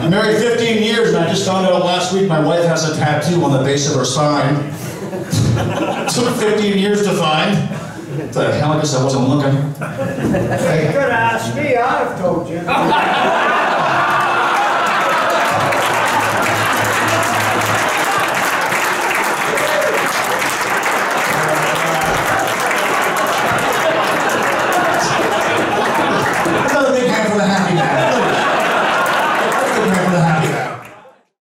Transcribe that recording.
I'm married 15 years and I just found out last week my wife has a tattoo on the base of her spine. Took 15 years to find. The hell, I guess I wasn't looking. You could have asked me, I'd have told you.